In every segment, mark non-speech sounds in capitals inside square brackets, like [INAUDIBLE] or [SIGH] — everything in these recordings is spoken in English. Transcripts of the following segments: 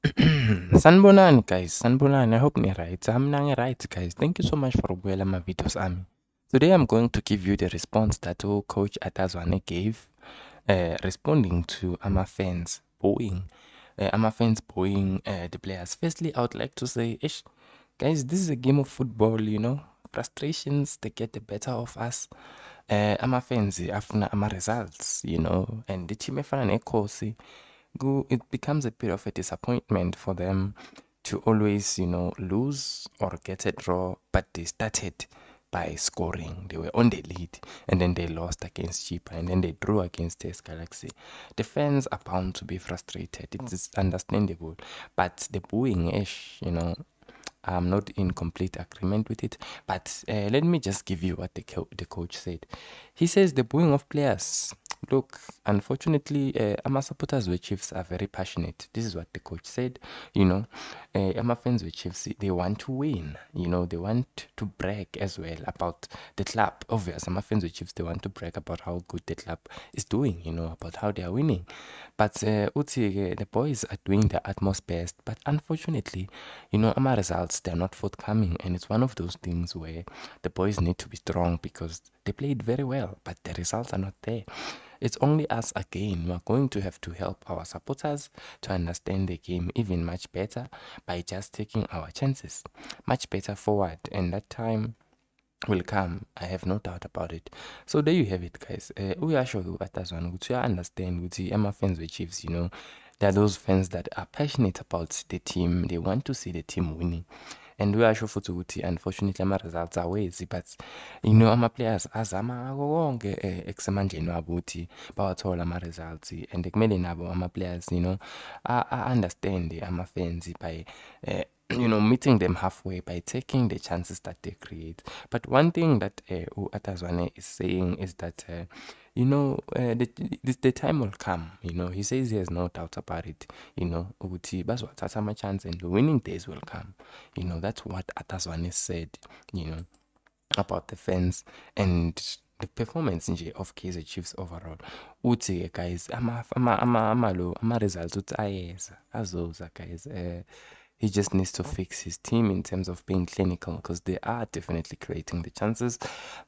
[CLEARS THROAT] Sanibonani guys, sanibonani. I hope ni right. Mina right guys. Thank you so much for ubuyela my videos ami. Today I'm going to give you the response that coach Atazwane gave uh, responding to ama fans booing uh, ama fans booing uh, the players. Firstly, I would like to say, ish, guys, this is a game of football, you know. Frustrations they get the better of us. Uh, ama fans afuna ama results, you know, and the team efana nekhosi go it becomes a bit of a disappointment for them to always you know lose or get a draw but they started by scoring they were on the lead and then they lost against Chippa and then they drew against TS Galaxy the fans are bound to be frustrated it is understandable but the booing ish you know I'm not in complete agreement with it. But uh, let me just give you what the, co the coach said. He says the booing of players Look, unfortunately, uh, Ama supporters with Chiefs are very passionate. This is what the coach said. You know, uh, Ama fans with Chiefs, they want to win. You know, they want to brag as well about the club. Obvious, Ama fans with Chiefs, they want to brag about how good the club is doing, you know, about how they are winning. But uh, Uti, the boys are doing their utmost best. But unfortunately, you know, Ama results, they're not forthcoming. And it's one of those things where the boys need to be strong because they played very well, but the results are not there. It's only us again. We are going to have to help our supporters to understand the game even much better by just taking our chances much better forward. And that time will come. I have no doubt about it. So there you have it, guys. Uh, we are sure that one. We understand with the Emma fans with Chiefs, you know. There are those fans that are passionate about the team. They want to see the team winning and uyasho futhi ukuthi unfortunately ama-results awezi but you know ama-players azama ngako konke eh, ekusemandleni wabo ukuthi bawathole ama-results. And kumele nabo ama-players you know a-understand ama-fans by uh, you know meeting them halfway by taking the chances that they create. But one thing that uh, Atazwane is saying is that uh, you know, uh, the, the, the time will come, you know. He says he has no doubt about it, you know. Ukuthi bazowathatha my chance and the winning days will come. You know, that's what Arthur Zwane said, you know, about the fans and the performance nje of Kaizer Chiefs overall. Uthi guys, ama ama ama ama ama uthi ayeza azoza guys. Uh, he just needs to fix his team in terms of being clinical because they are definitely creating the chances.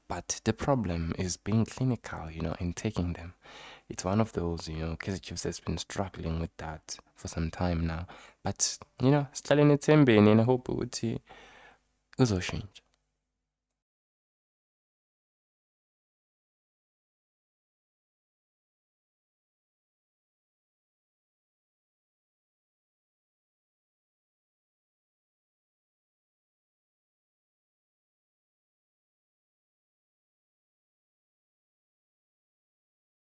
But the problem is being clinical, you know, and taking them. It's one of those, you know, Kaizer Chiefs has been struggling with that for some time now. But, you know, Stalin Tembe and hope it would uzoshintsha